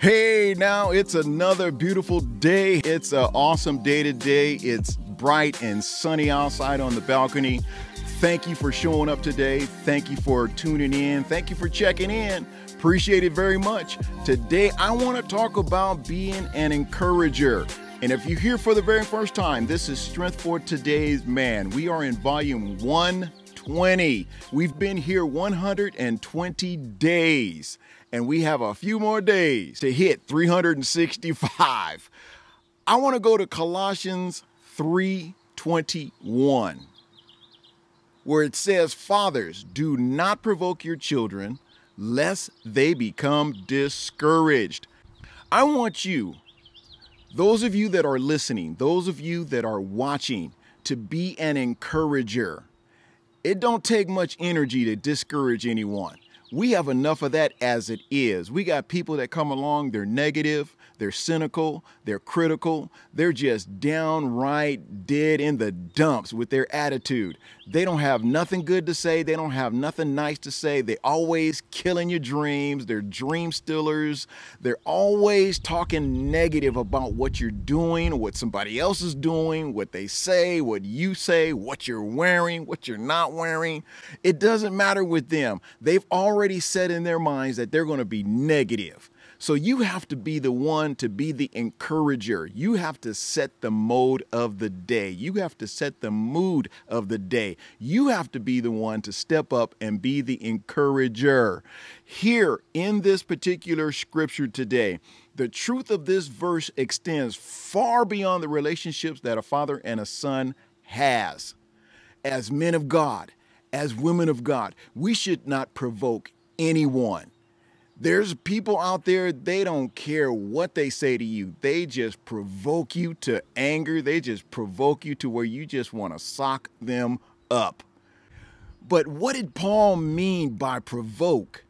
Hey, now it's another beautiful day. It's an awesome day today. It's bright and sunny outside on the balcony. Thank you for showing up today. Thank you for tuning in. Thank you for checking in. Appreciate it very much. Today, I want to talk about being an encourager. And if you're here for the very first time, this is Strength for Today's Man. We are in volume 120. We've been here 120 days and we have a few more days to hit 365. I want to go to Colossians 3:21 where it says, "Fathers, do not provoke your children lest they become discouraged." I want you, those of you that are listening, those of you that are watching, to be an encourager. It don't take much energy to discourage anyone we have enough of that as it is. We got people that come along, they're negative, they're cynical, they're critical, they're just downright dead in the dumps with their attitude. They don't have nothing good to say, they don't have nothing nice to say. They always killing your dreams, they're dream stealers. They're always talking negative about what you're doing, what somebody else is doing, what they say, what you say, what you're wearing, what you're not wearing. It doesn't matter with them. They've already said in their minds that they're going to be negative. So you have to be the one to be the encourager. You have to set the mode of the day. You have to set the mood of the day. You have to be the one to step up and be the encourager. Here in this particular scripture today, the truth of this verse extends far beyond the relationships that a father and a son has. As men of God, as women of God, we should not provoke anyone. There's people out there, they don't care what they say to you. They just provoke you to anger. They just provoke you to where you just want to sock them up. But what did Paul mean by provoke?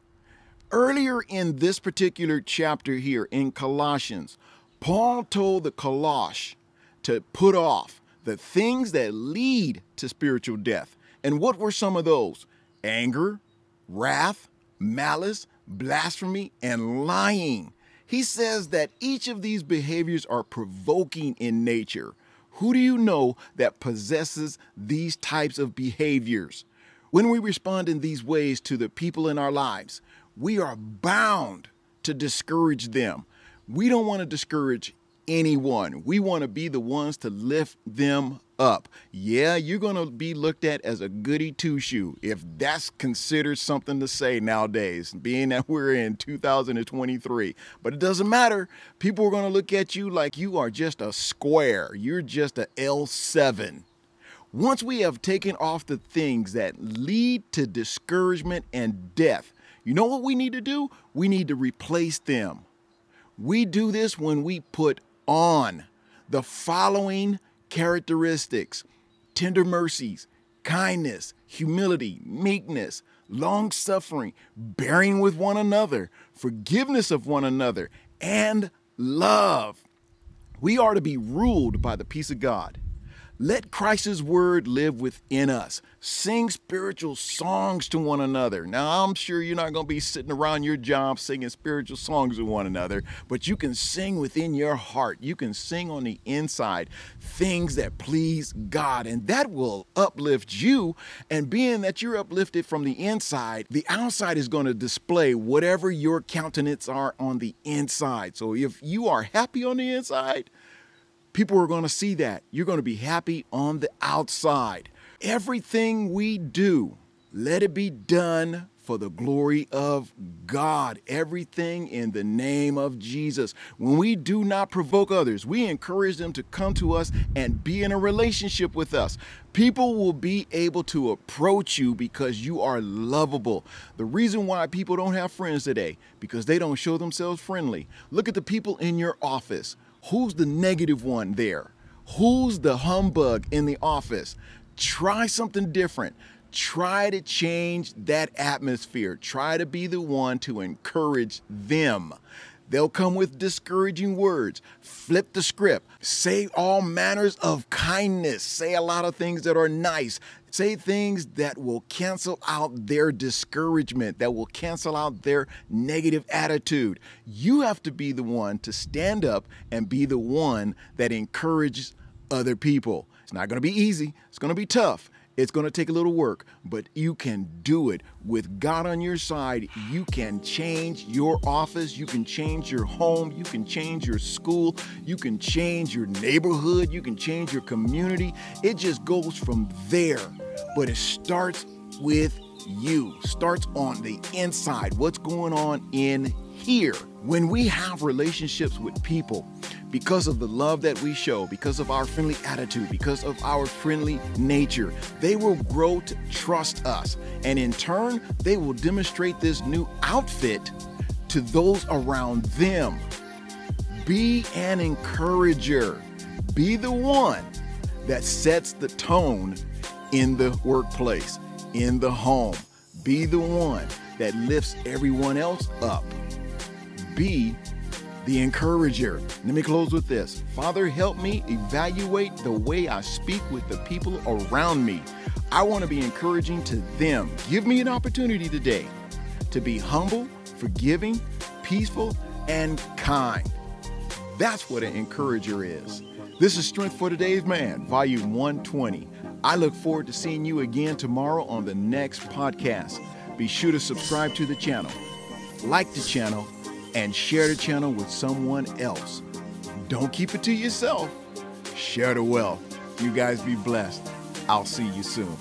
Earlier in this particular chapter here in Colossians, Paul told the Colosh to put off the things that lead to spiritual death. And what were some of those? Anger, wrath, malice, blasphemy, and lying. He says that each of these behaviors are provoking in nature. Who do you know that possesses these types of behaviors? When we respond in these ways to the people in our lives, we are bound to discourage them. We don't want to discourage anyone. We want to be the ones to lift them up. Yeah, you're going to be looked at as a goody two shoe if that's considered something to say nowadays, being that we're in 2023. But it doesn't matter. People are going to look at you like you are just a square, you're just a L7. Once we have taken off the things that lead to discouragement and death, you know what we need to do? We need to replace them. We do this when we put on the following characteristics tender mercies, kindness, humility, meekness, long suffering, bearing with one another, forgiveness of one another, and love. We are to be ruled by the peace of God. Let Christ's word live within us. Sing spiritual songs to one another. Now, I'm sure you're not going to be sitting around your job singing spiritual songs to one another, but you can sing within your heart. You can sing on the inside things that please God, and that will uplift you. And being that you're uplifted from the inside, the outside is going to display whatever your countenance are on the inside. So if you are happy on the inside, People are going to see that. You're going to be happy on the outside. Everything we do, let it be done for the glory of God. Everything in the name of Jesus. When we do not provoke others, we encourage them to come to us and be in a relationship with us. People will be able to approach you because you are lovable. The reason why people don't have friends today, because they don't show themselves friendly. Look at the people in your office. Who's the negative one there? Who's the humbug in the office? Try something different. Try to change that atmosphere. Try to be the one to encourage them. They'll come with discouraging words. Flip the script. Say all manners of kindness. Say a lot of things that are nice. Say things that will cancel out their discouragement, that will cancel out their negative attitude. You have to be the one to stand up and be the one that encourages other people. It's not going to be easy, it's going to be tough. It's going to take a little work, but you can do it. With God on your side, you can change your office, you can change your home, you can change your school, you can change your neighborhood, you can change your community. It just goes from there. But it starts with you, starts on the inside. What's going on in here? When we have relationships with people, because of the love that we show, because of our friendly attitude, because of our friendly nature, they will grow to trust us. And in turn, they will demonstrate this new outfit to those around them. Be an encourager. Be the one that sets the tone in the workplace, in the home. Be the one that lifts everyone else up. Be the encourager. Let me close with this Father, help me evaluate the way I speak with the people around me. I want to be encouraging to them. Give me an opportunity today to be humble, forgiving, peaceful, and kind. That's what an encourager is. This is Strength for Today's Man, Volume 120. I look forward to seeing you again tomorrow on the next podcast. Be sure to subscribe to the channel, like the channel, and share the channel with someone else. Don't keep it to yourself. Share the wealth. You guys be blessed. I'll see you soon.